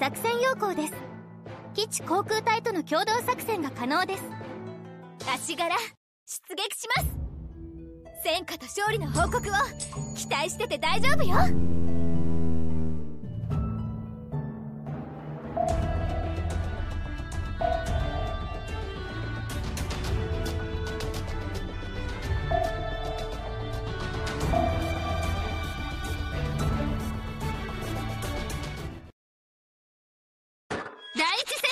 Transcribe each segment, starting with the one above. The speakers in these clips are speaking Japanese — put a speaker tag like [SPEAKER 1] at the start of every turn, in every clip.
[SPEAKER 1] 作戦要項です。基地航空隊との共同作戦が可能です。足柄出撃します。戦果と勝利の報告を期待してて大丈夫よ。第一戦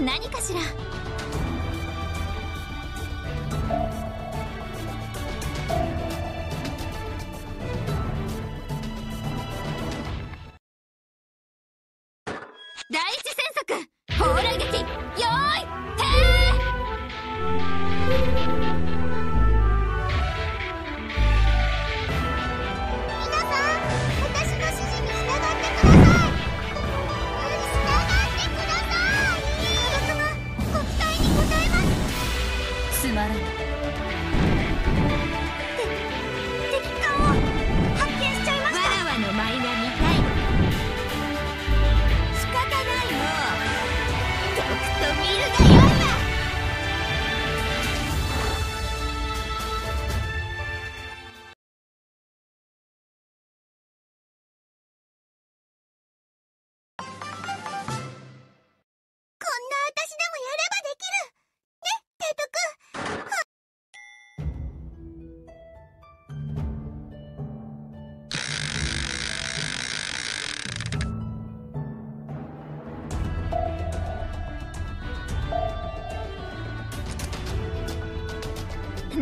[SPEAKER 1] 何かしら。你们。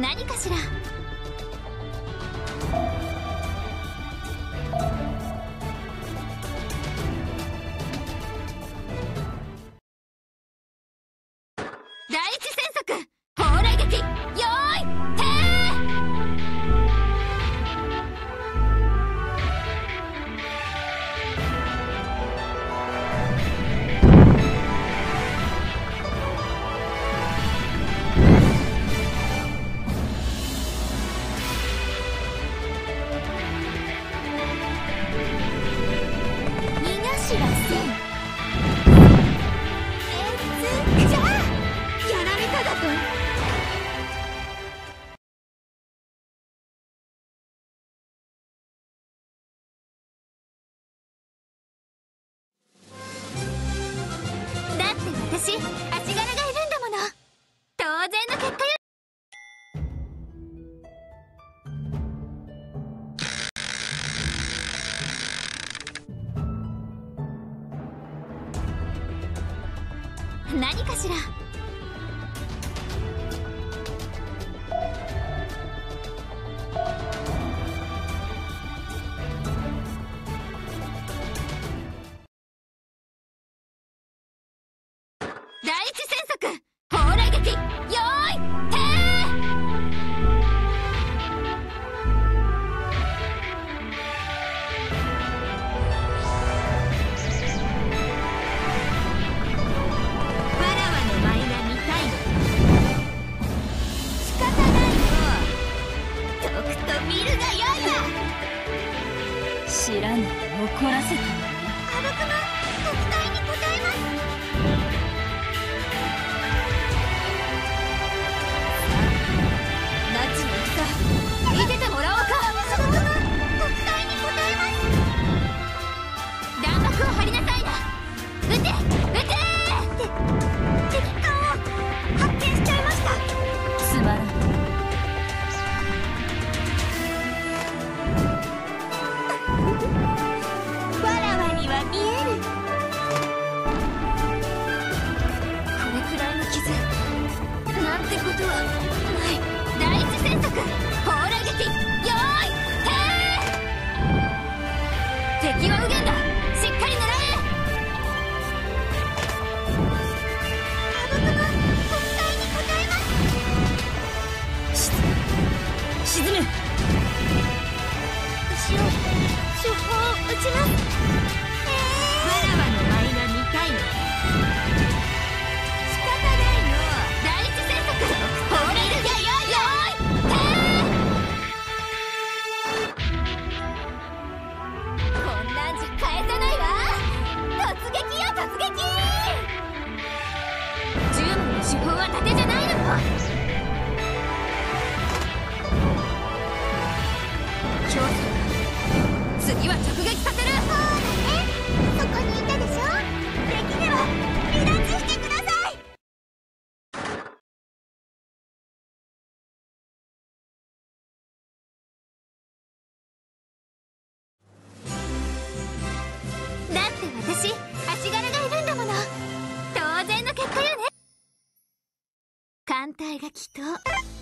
[SPEAKER 1] 何かしら。私足柄がいるんだもの。当然の結果よ。何かしら？隊がきっ